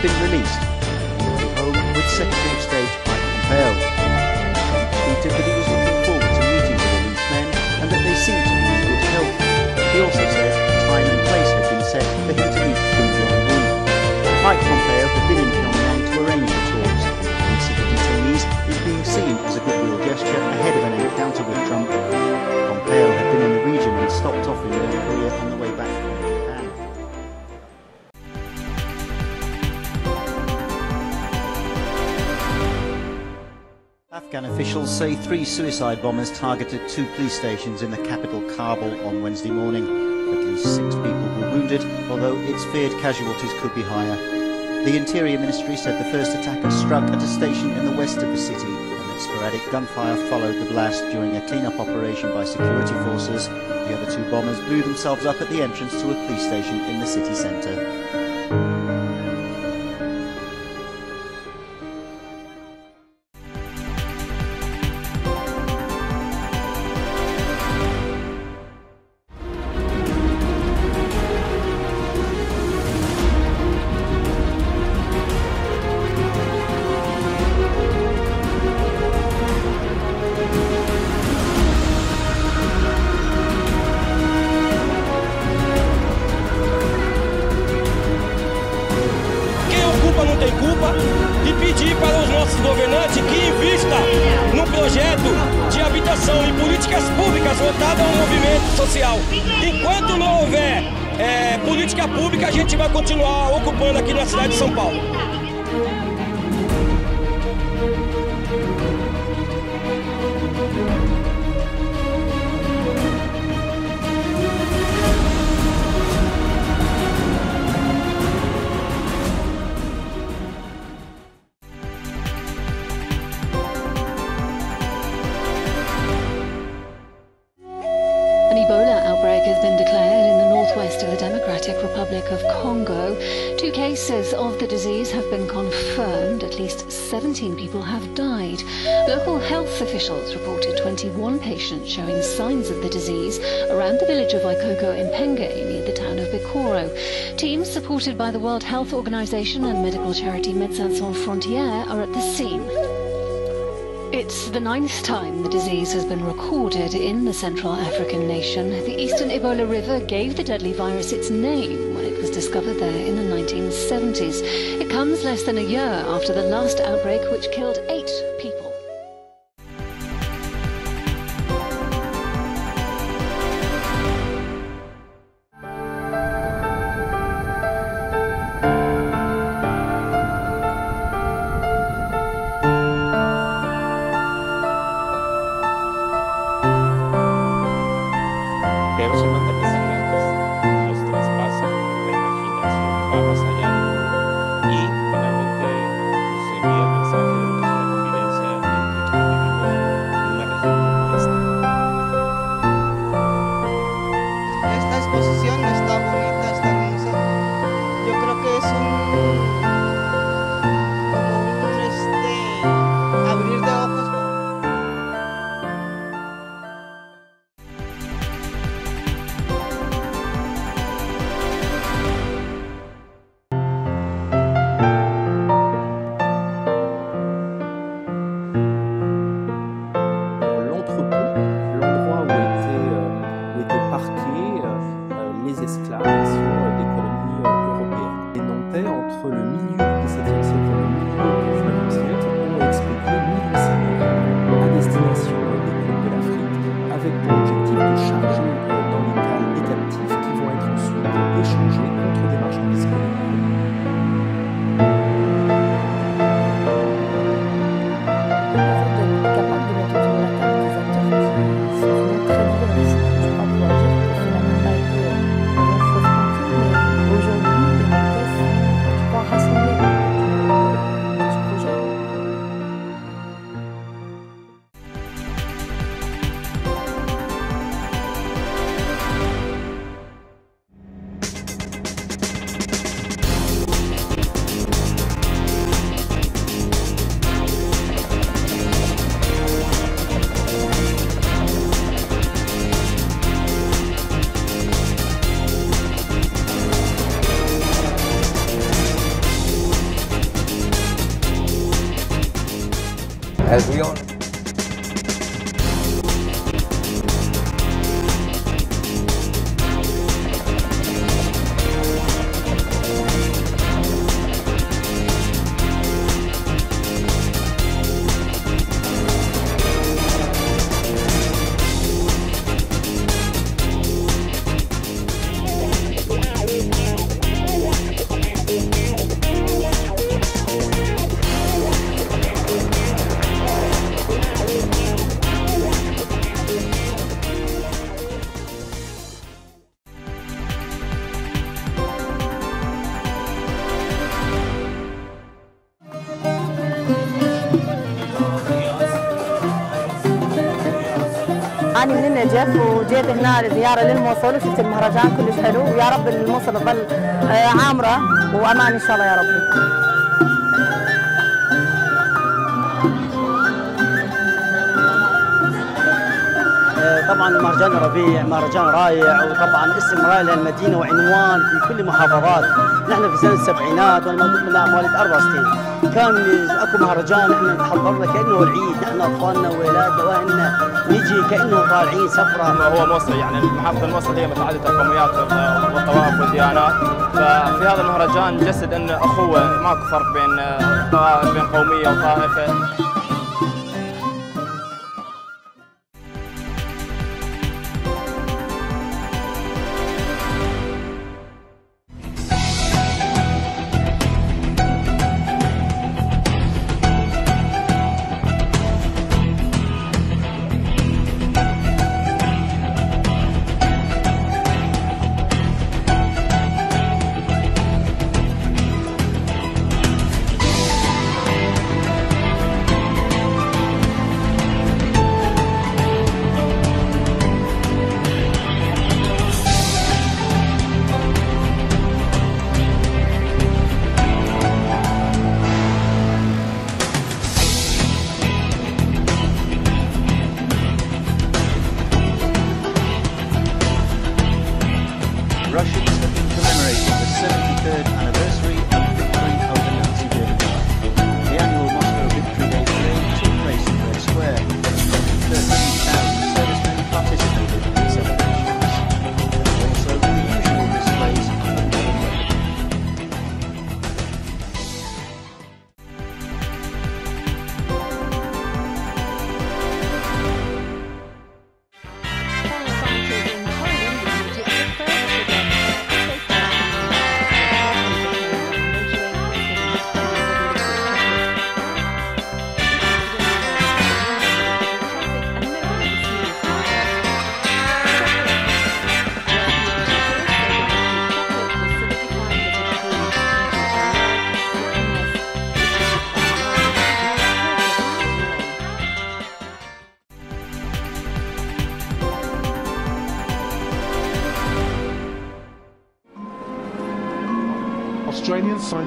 been released on home with Secretary of State Mike Pompeo. Trump tweeted that he was looking forward to meeting the released men and that they seemed to be in good health. He also said time and place had been set for him to meet Kim Jong-un. Mike Pompeo had been in Pyongyang to arrange the talks. Release of detainees is being seen as a goodwill gesture ahead of an encounter with Trump. Pompeo had been in the region and stopped off in North Korea on the way back Afghan officials say three suicide bombers targeted two police stations in the capital Kabul on Wednesday morning. At least six people were wounded, although it's feared casualties could be higher. The Interior Ministry said the first attacker struck at a station in the west of the city and that sporadic gunfire followed the blast during a clean-up operation by security forces. The other two bombers blew themselves up at the entrance to a police station in the city centre. Cidade de São Paulo. Have been confirmed. At least 17 people have died. Local health officials reported 21 patients showing signs of the disease around the village of Ikoko Impenge near the town of Bikoro. Teams supported by the World Health Organization and medical charity Médecins Sans Frontières are at the scene. It's the ninth time the disease has been recorded in the Central African nation. The Eastern Ebola River gave the deadly virus its name it was discovered there in the 1970s. It comes less than a year after the last outbreak, which killed eight people. As we all أنا من النجف وجيت هنا زيارة للموصل وشفت المهرجان كلش حلو. ويا رب الموصل تظل آه، عامرة وأمان إن شاء الله يا ربي طبعا مهرجان ربيع مهرجان رائع وطبعا اسم رائع للمدينة وعنوان في كل المحافظات نحن في سنة السبعينات وأنا موجود من مواليد 64 كان أكو مهرجان نحن نتحضر له كأنه العيد. نحن أطفالنا واولادنا واهلنا نجي كأنه طالعين سفرة. هو موصل يعني محافظة الموصل هي متعددة القوميات والطوائف والديانات. ففي هذا المهرجان نجسد إن أخوة ماكو فرق بين طوائف بين قومية وطائفة.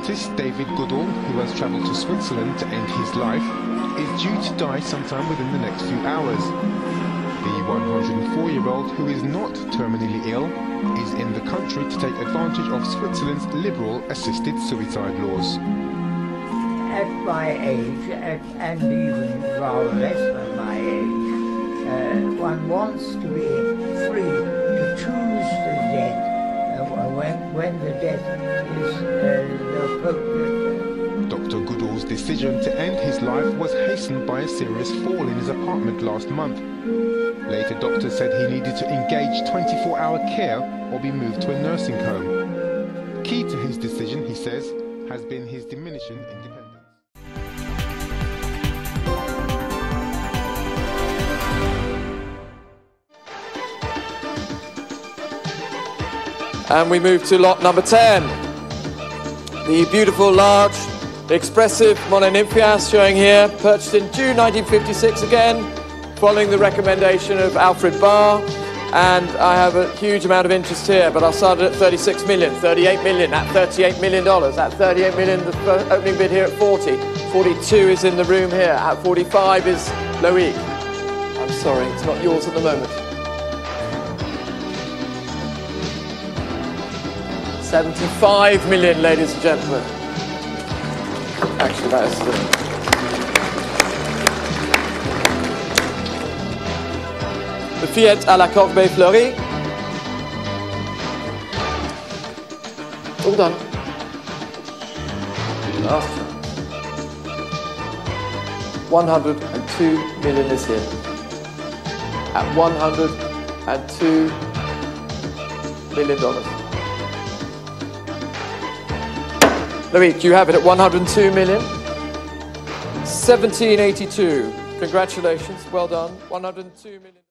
Scientist David Goodall, who has travelled to Switzerland to end his life, is due to die sometime within the next few hours. The 104-year-old, who is not terminally ill, is in the country to take advantage of Switzerland's liberal assisted suicide laws. At my age, at, and even rather less than my age, uh, one wants to be free to choose the death uh, when, when the death is uh. Dr. Goodall's decision to end his life was hastened by a serious fall in his apartment last month. Later, doctors said he needed to engage 24-hour care or be moved to a nursing home. Key to his decision, he says, has been his diminishing independence. And we move to lot number 10. The beautiful, large, expressive Monet Nymphéas showing here, purchased in June 1956 again, following the recommendation of Alfred Barr. And I have a huge amount of interest here, but I started at 36 million, 38 million, at 38 million dollars, at 38 million, the opening bid here at 40. 42 is in the room here, at 45 is Loic. I'm sorry, it's not yours at the moment. 75 million, ladies and gentlemen. Actually, that is the... The Fillette à la Corbeille Fleurie. All done. Last one. 102 million is here. At 102 million dollars. Louis, you have it at 102 million. 1782. Congratulations. Well done. 102 million.